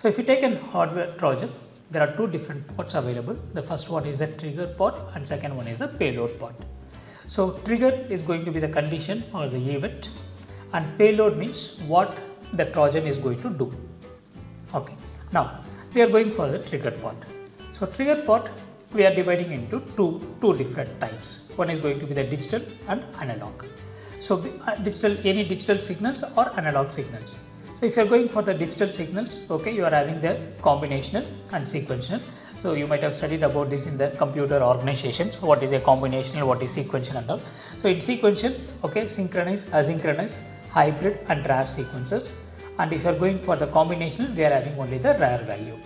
So if you take an hardware Trojan, there are two different ports available. The first one is the trigger port and second one is the payload port. So trigger is going to be the condition or the event and payload means what the Trojan is going to do. Okay. Now we are going for the trigger port. So trigger port we are dividing into two, two different types. One is going to be the digital and analog. So uh, digital any digital signals or analog signals. So if you are going for the digital signals, okay, you are having the combinational and sequential. So you might have studied about this in the computer organizations. What is a combinational, what is sequential and all. So in sequential, okay, synchronous, asynchronous, hybrid and rare sequences. And if you are going for the combinational, we are having only the rare value.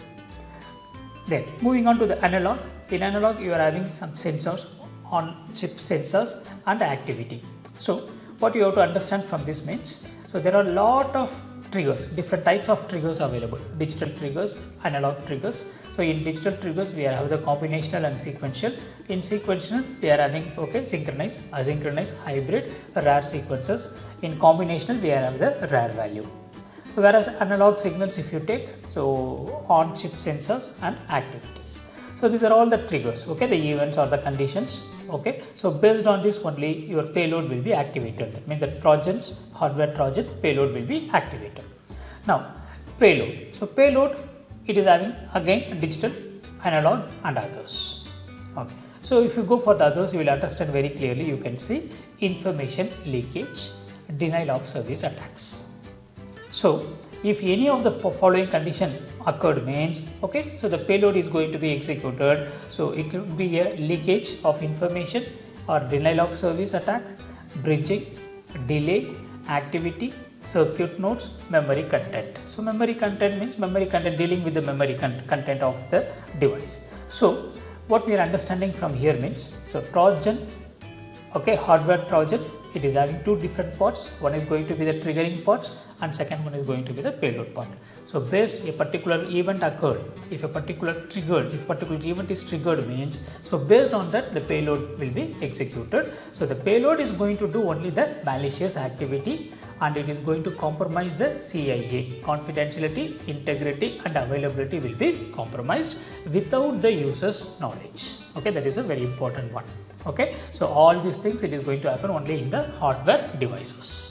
Then moving on to the analog. In analog, you are having some sensors on chip sensors and activity. So what you have to understand from this means, so there are a lot of triggers, different types of triggers available, digital triggers, analog triggers. So in digital triggers, we have the combinational and sequential. In sequential, we are having okay synchronous, asynchronous, hybrid, rare sequences. In combinational, we are having the rare value. So whereas analog signals, if you take so on chip sensors and activities. So these are all the triggers, okay, the events or the conditions, okay. So based on this only your payload will be activated. That means the Trojans, hardware Trojan payload will be activated. Now payload. So payload it is having again digital, analog and others. Okay. So if you go for the others, you will understand very clearly. You can see information leakage, denial of service attacks. So if any of the following condition occurred means okay so the payload is going to be executed. So it could be a leakage of information or denial of service attack bridging delay activity circuit nodes memory content. So memory content means memory content dealing with the memory con content of the device. So what we are understanding from here means so trojan okay hardware trojan it is having two different ports. One is going to be the triggering ports and second one is going to be the payload part. So based a particular event occurred if a particular triggered if particular event is triggered means so based on that the payload will be executed. So the payload is going to do only the malicious activity and it is going to compromise the CIA confidentiality integrity and availability will be compromised without the user's knowledge. Okay that is a very important one. Okay so all these things it is going to happen only in the hardware devices